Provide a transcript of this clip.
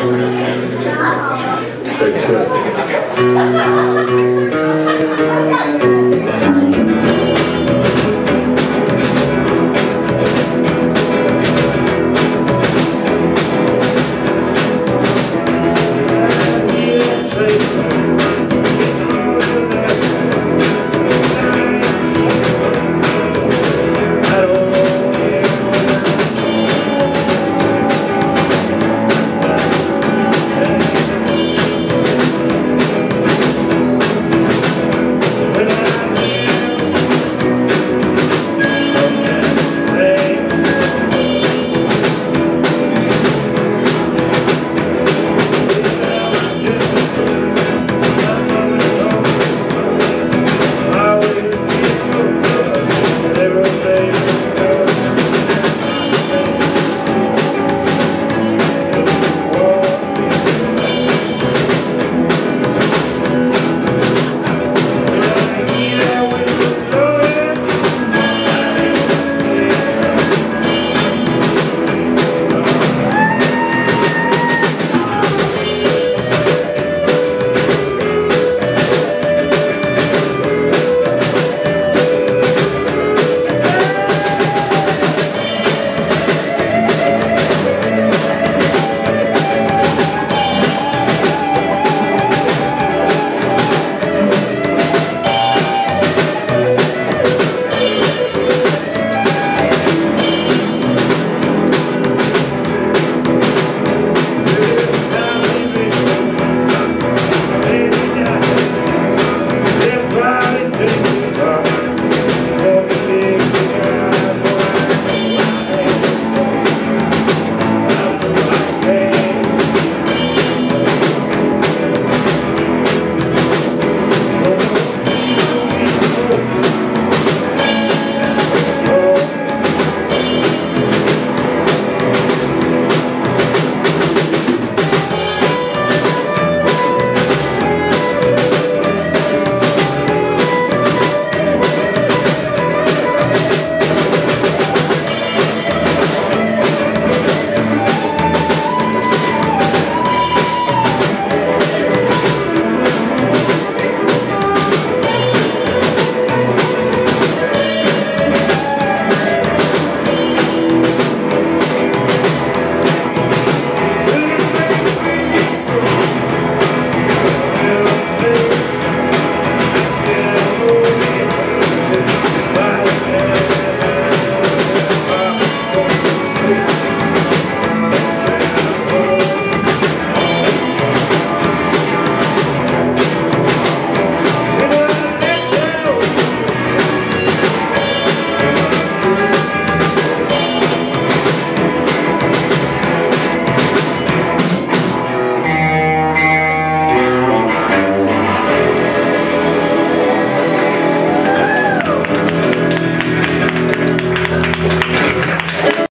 Say two.